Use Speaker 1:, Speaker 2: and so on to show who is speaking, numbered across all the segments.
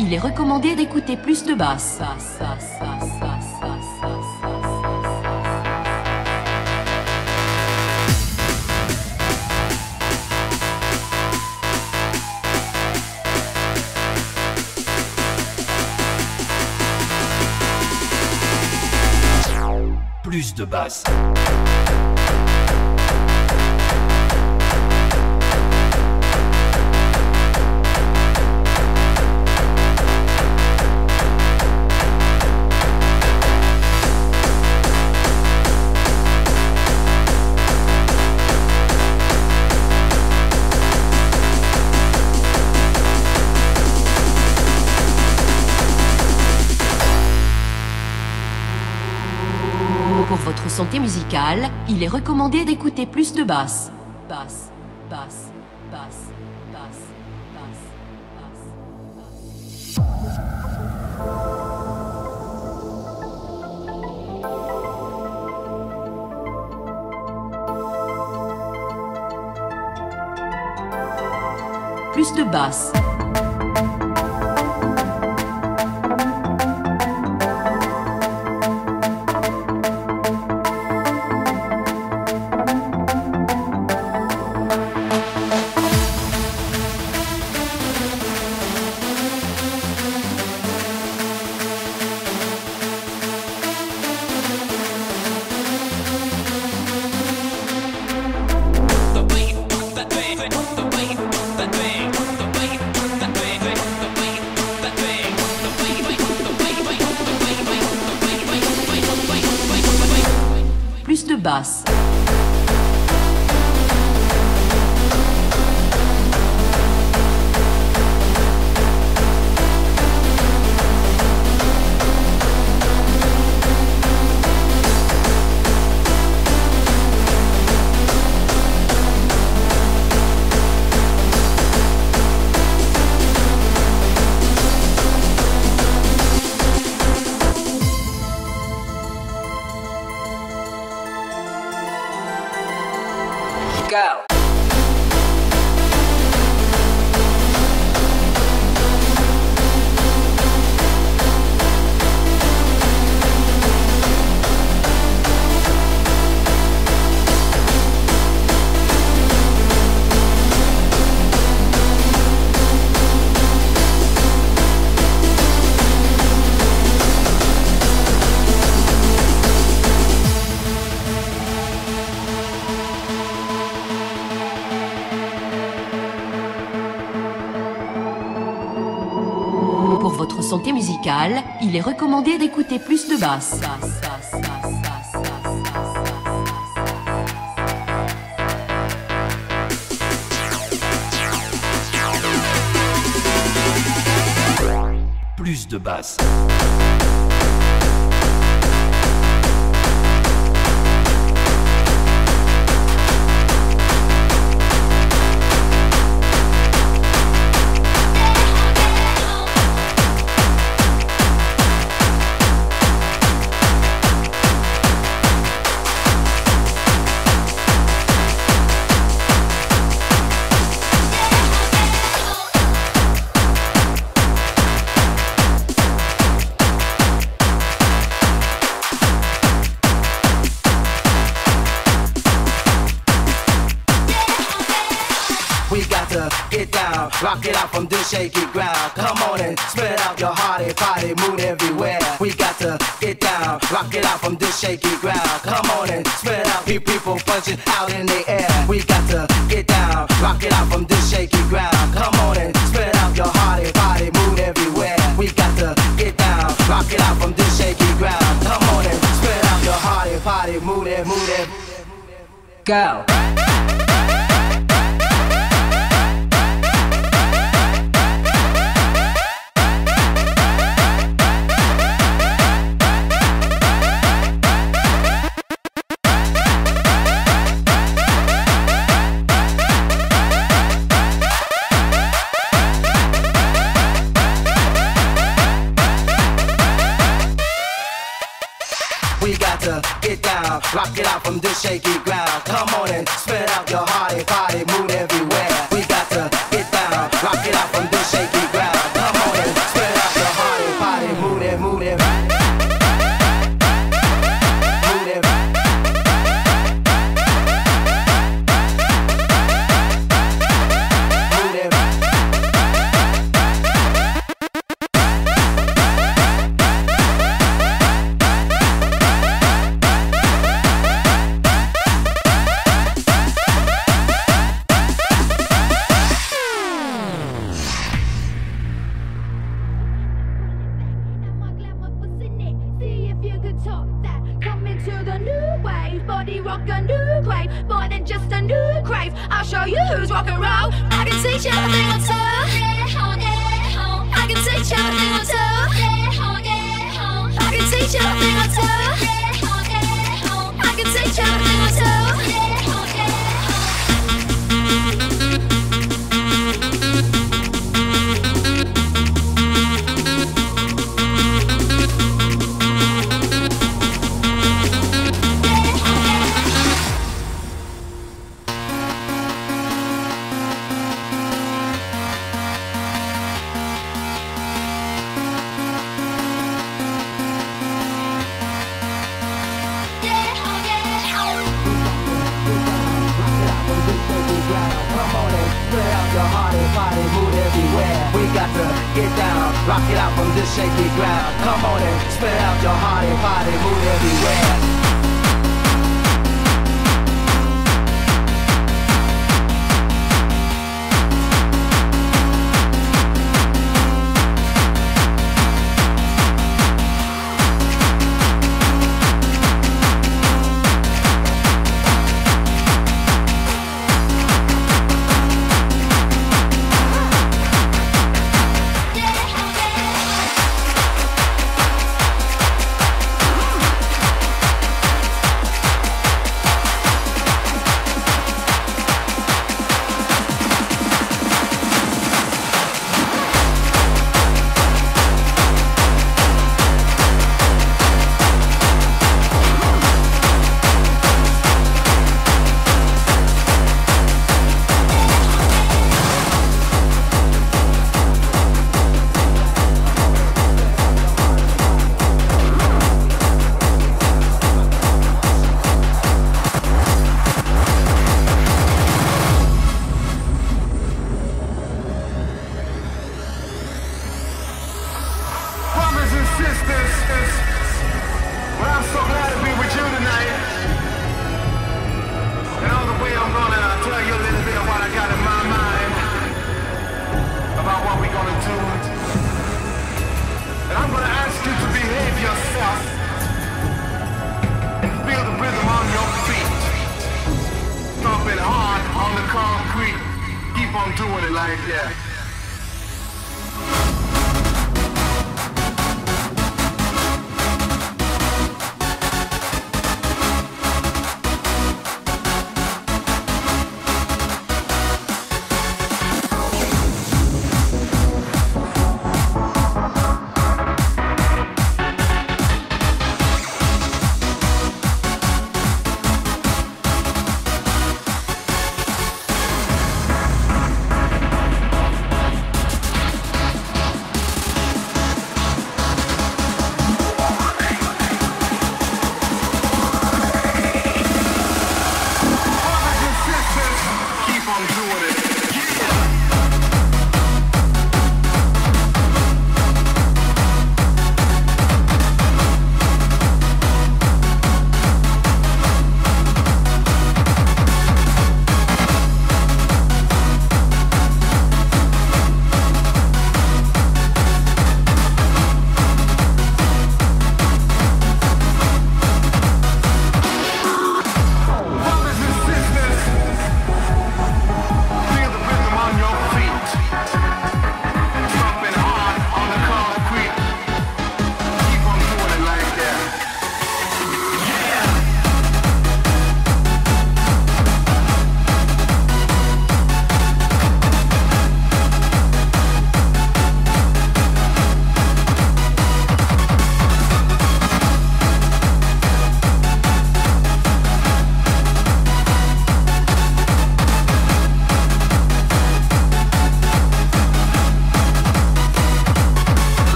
Speaker 1: il est recommandé d'écouter plus de basse. Basse, basse, basse, basse, basse, basse, basse.
Speaker 2: Plus de basse.
Speaker 1: Il est recommandé d'écouter plus de basse. Basse, basse, basse, basse, basse, basse. Plus de basse. Il est recommandé d'écouter plus de basse.
Speaker 2: Plus de basse.
Speaker 3: Rock it out from this shaky ground. Come on and spread out your hearty, body, moon everywhere. We got to get down, rock it out from this shaky ground. Come on and spread out, keep people punching out in the air. We got to get down, rock it out from this shaky ground. Come on and spread out your hearty, body, moon everywhere. We got to get down, rock it out from this shaky ground. Come on and spread out your hearty, body, move it, move it.
Speaker 4: Go.
Speaker 3: Rock it out from this shaky ground. Come on and spread out your hearty, body, moon everywhere.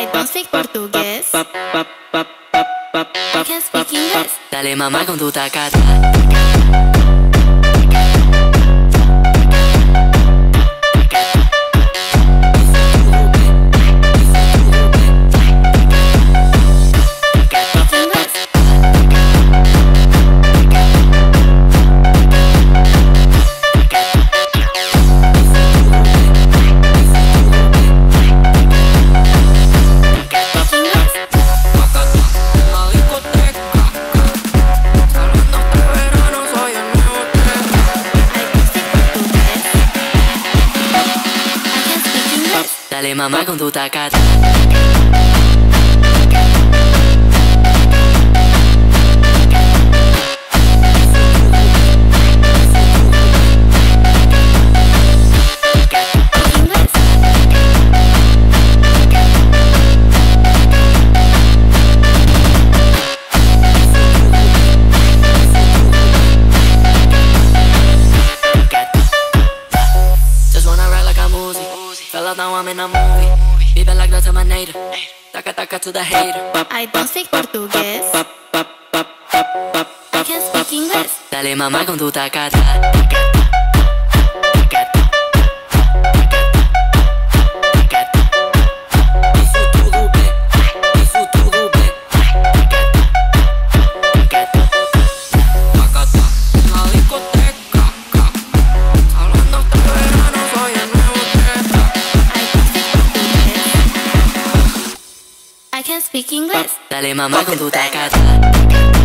Speaker 5: I
Speaker 6: don't.
Speaker 7: Dale mamá con tu tacata. ままごの高田 to the hater.
Speaker 6: I don't speak portugués. I can speak English.
Speaker 7: Dale mamá con tu tacata.
Speaker 6: i don't
Speaker 8: do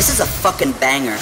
Speaker 8: this is a fucking banger.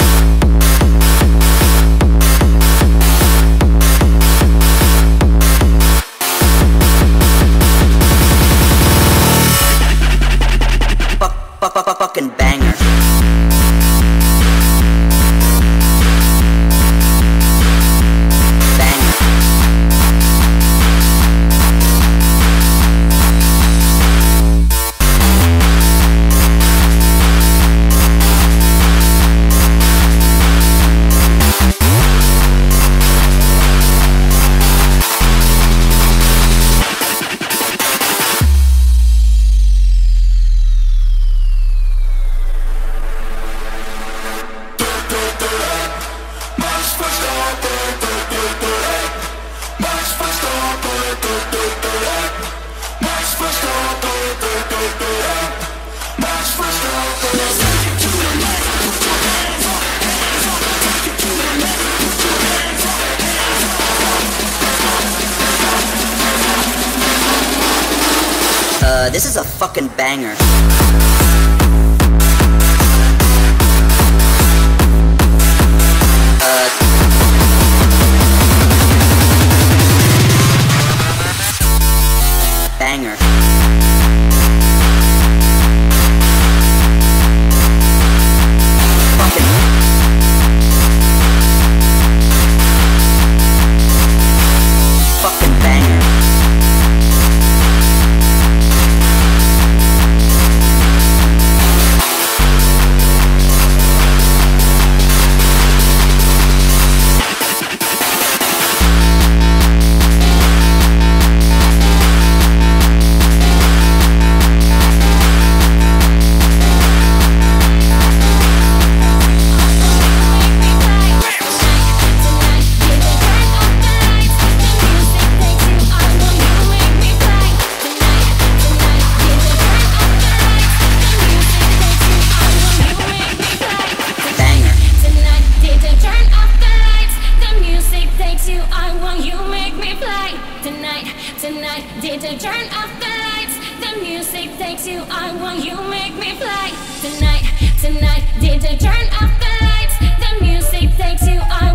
Speaker 4: it
Speaker 5: takes you, I want you, make me fly. Tonight, tonight, did you turn off the lights? The music takes you, I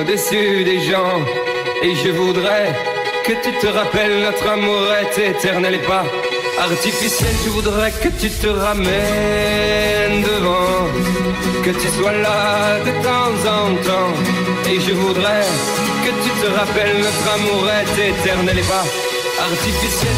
Speaker 9: au-dessus des gens. Et je voudrais que tu te rappelles notre amour est éternel et pas artificiel. Je voudrais que tu te ramènes devant, que tu sois là de temps en temps. Et je voudrais que tu te rappelles notre amour est éternel et pas artificiel.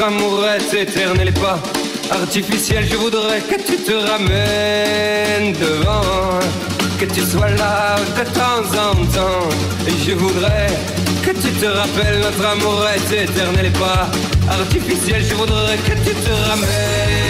Speaker 9: Notre amour est éternel et pas artificiel. Je voudrais que tu te ramènes devant, que tu sois là de temps en temps. Et je voudrais que tu te rappelles notre amour est éternel et pas artificiel. Je voudrais que tu te ramènes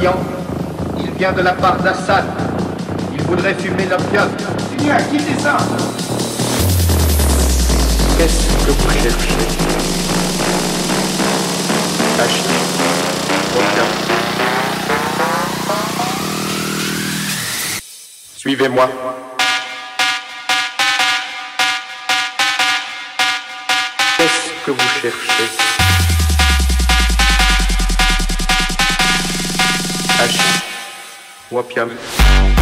Speaker 10: Il vient de la part d'Assad. Il voudrait fumer l'opium.
Speaker 3: C'est bien, quittez ça
Speaker 10: Qu'est-ce que vous cherchez? Hashish. Opium. Suivez-moi. Qu'est-ce que vous cherchez? Hashish. Opium.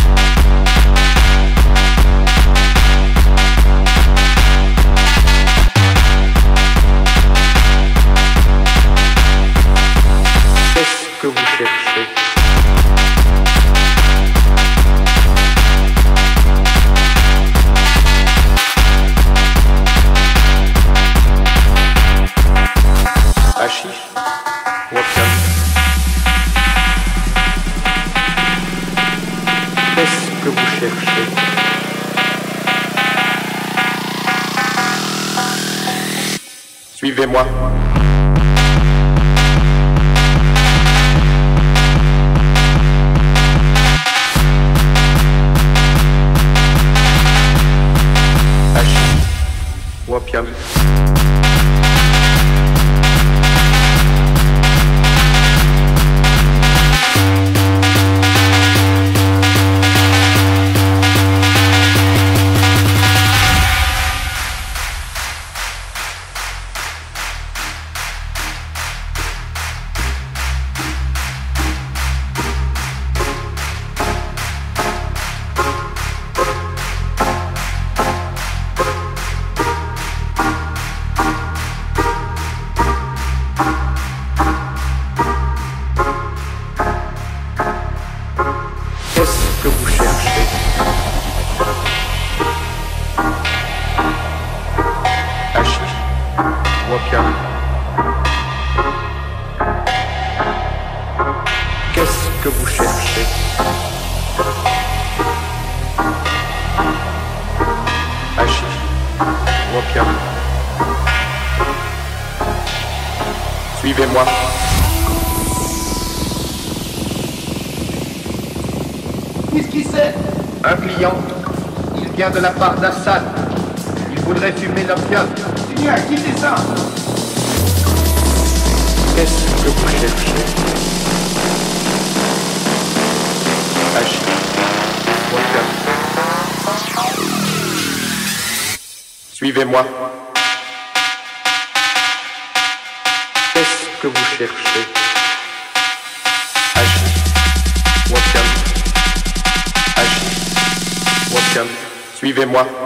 Speaker 10: De la part d'Assad. Il voudrait fumer l'opium.
Speaker 3: Bien, quittez ça
Speaker 10: Qu'est-ce que vous cherchez? Opium. Suivez-moi. Qu'est-ce que vous cherchez? Hashish. Opium. Hashish. Opium. Suivez-moi.